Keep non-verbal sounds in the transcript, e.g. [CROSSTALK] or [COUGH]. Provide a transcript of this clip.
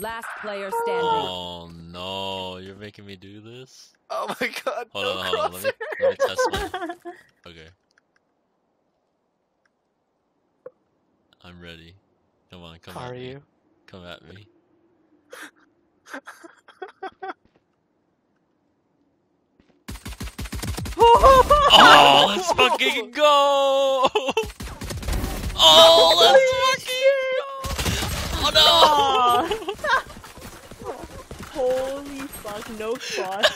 Last player oh. standing. Oh no, you're making me do this? Oh my god. Hold no on, hold on, let me, let me test one. [LAUGHS] Okay. I'm ready. Come on, come Are at me. you? Come at me. [LAUGHS] Oh, let's oh. fucking go! [LAUGHS] Oh, let's fucking go! Oh no! Holy fuck, no cross.